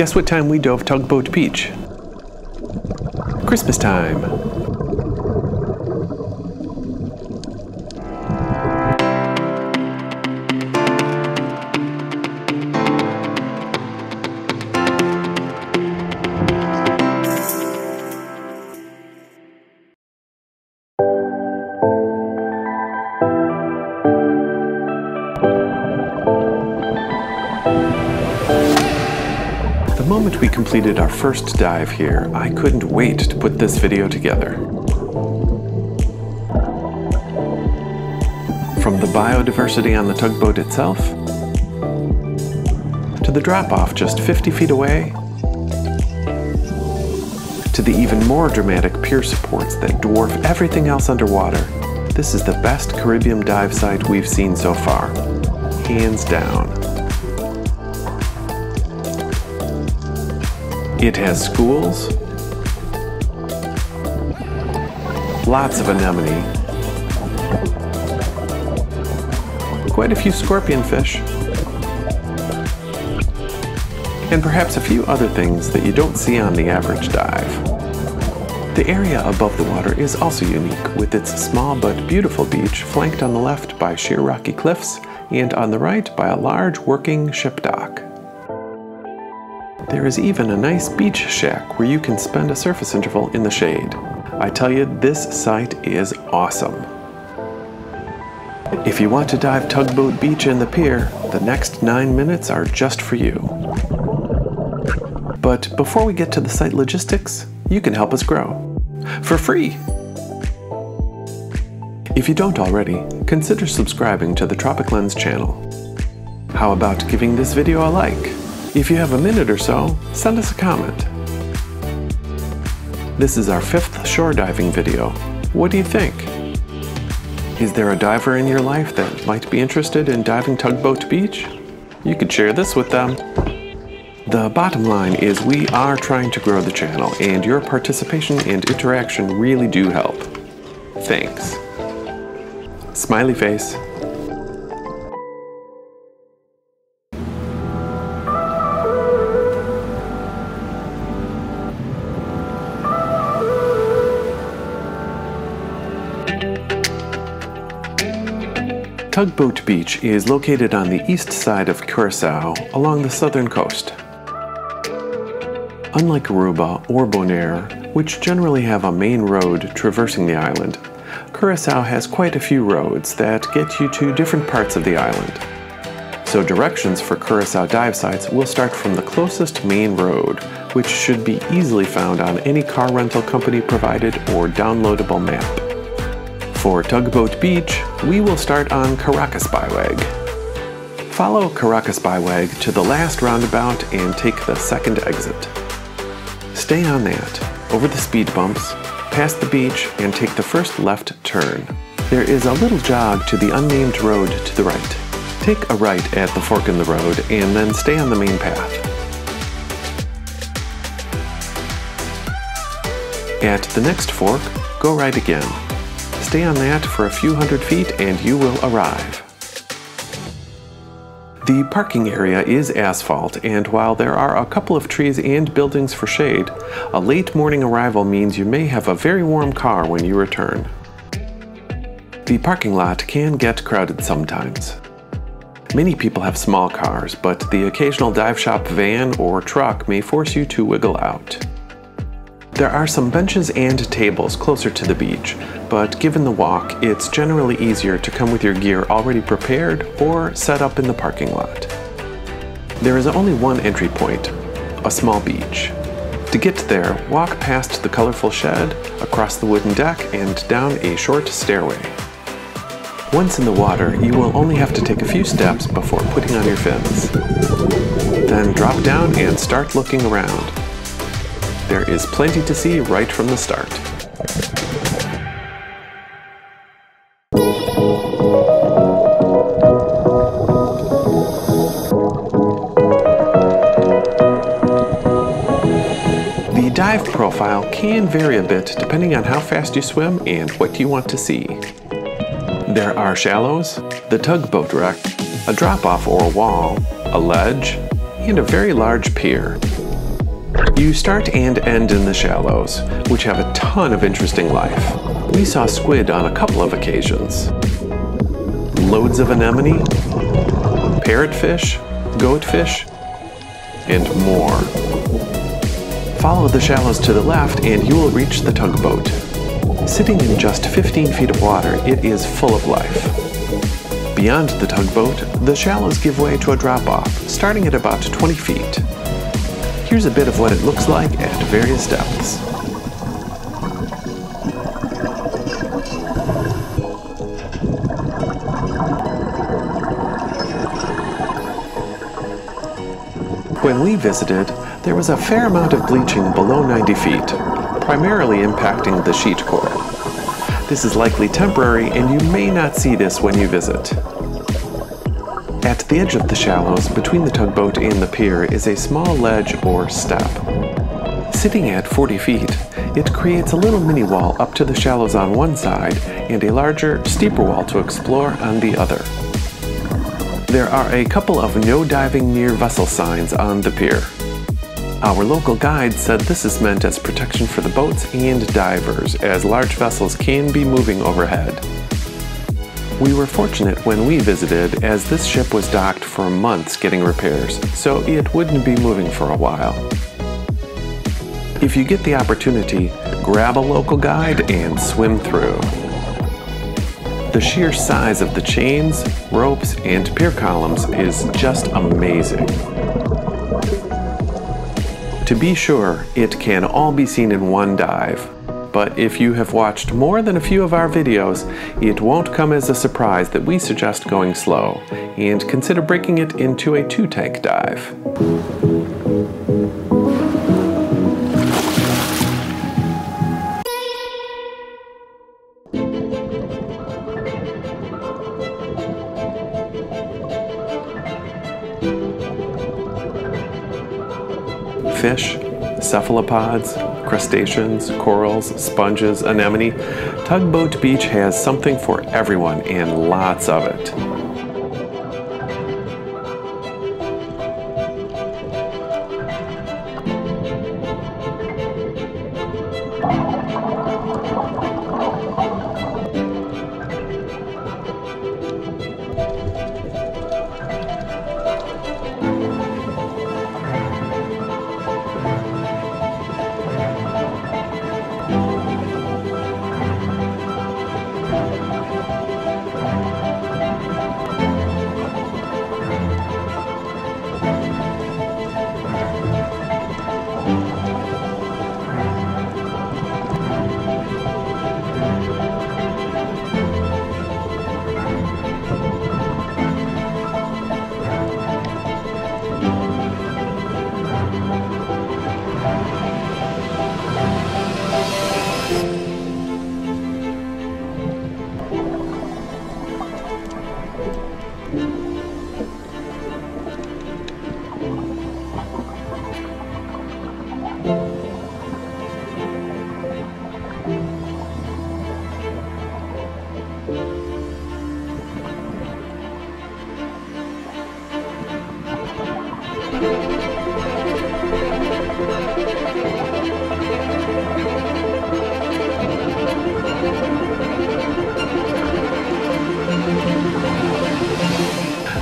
Guess what time we dove Tugboat Beach? Christmas time. Moment we completed our first dive here, I couldn't wait to put this video together. From the biodiversity on the tugboat itself, to the drop-off just 50 feet away, to the even more dramatic pier supports that dwarf everything else underwater, this is the best Caribbean dive site we've seen so far. Hands down. It has schools, lots of anemone, quite a few scorpion fish, and perhaps a few other things that you don't see on the average dive. The area above the water is also unique, with its small but beautiful beach flanked on the left by sheer rocky cliffs and on the right by a large working ship dock. There is even a nice beach shack where you can spend a surface interval in the shade. I tell you, this site is awesome. If you want to dive Tugboat Beach and the pier, the next nine minutes are just for you. But before we get to the site logistics, you can help us grow. For free! If you don't already, consider subscribing to the TropicLens channel. How about giving this video a like? If you have a minute or so, send us a comment. This is our fifth shore diving video. What do you think? Is there a diver in your life that might be interested in diving Tugboat Beach? You could share this with them. The bottom line is we are trying to grow the channel and your participation and interaction really do help. Thanks. Smiley face. Tugboat Beach is located on the east side of Curacao along the southern coast. Unlike Aruba or Bonaire, which generally have a main road traversing the island, Curacao has quite a few roads that get you to different parts of the island. So directions for Curacao dive sites will start from the closest main road, which should be easily found on any car rental company provided or downloadable map. For Tugboat Beach, we will start on Caracas Baaiweg. Follow Caracas Baaiweg to the last roundabout and take the second exit. Stay on that, over the speed bumps, past the beach, and take the first left turn. There is a little jog to the unnamed road to the right. Take a right at the fork in the road and then stay on the main path. At the next fork, go right again. Stay on that for a few hundred feet and you will arrive. The parking area is asphalt, and while there are a couple of trees and buildings for shade, a late morning arrival means you may have a very warm car when you return. The parking lot can get crowded sometimes. Many people have small cars, but the occasional dive shop van or truck may force you to wiggle out. There are some benches and tables closer to the beach, but given the walk, it's generally easier to come with your gear already prepared or set up in the parking lot. There is only one entry point, a small beach. To get there, walk past the colorful shed, across the wooden deck, and down a short stairway. Once in the water, you will only have to take a few steps before putting on your fins. Then drop down and start looking around. There is plenty to see right from the start. The dive profile can vary a bit depending on how fast you swim and what you want to see. There are shallows, the tugboat wreck, a drop-off or wall, a ledge, and a very large pier. You start and end in the shallows, which have a ton of interesting life. We saw squid on a couple of occasions. Loads of anemone, parrotfish, goatfish, and more. Follow the shallows to the left and you will reach the tugboat. Sitting in just 15 feet of water, it is full of life. Beyond the tugboat, the shallows give way to a drop-off, starting at about 20 feet. Here's a bit of what it looks like at various depths. When we visited, there was a fair amount of bleaching below 90 feet, primarily impacting the sheet coral. This is likely temporary and you may not see this when you visit. At the edge of the shallows, between the tugboat and the pier, is a small ledge or step. Sitting at 40 feet, it creates a little mini wall up to the shallows on one side and a larger, steeper wall to explore on the other. There are a couple of no diving near vessel signs on the pier. Our local guide said this is meant as protection for the boats and divers, as large vessels can be moving overhead. We were fortunate when we visited as this ship was docked for months getting repairs, so it wouldn't be moving for a while. If you get the opportunity, grab a local guide and swim through. The sheer size of the chains, ropes, and pier columns is just amazing. To be sure, it can all be seen in one dive, but if you have watched more than a few of our videos, it won't come as a surprise that we suggest going slow, and consider breaking it into a two-tank dive. Fish, cephalopods, crustaceans, corals, sponges, anemone, Tugboat Beach has something for everyone and lots of it.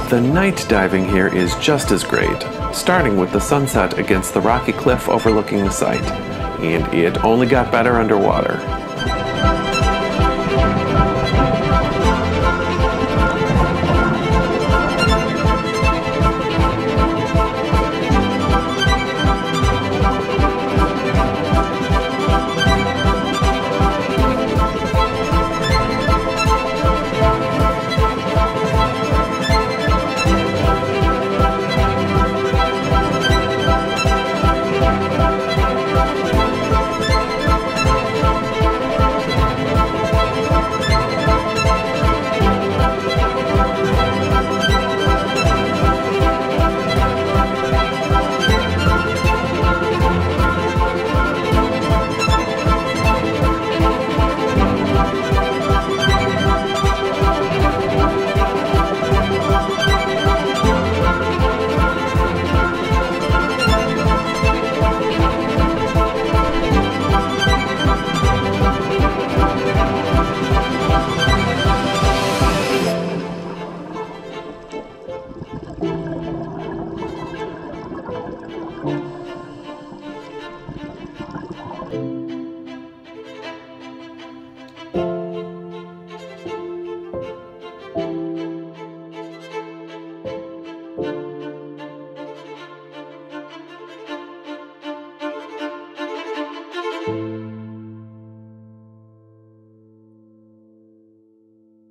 The night diving here is just as great, starting with the sunset against the rocky cliff overlooking the site, and it only got better underwater.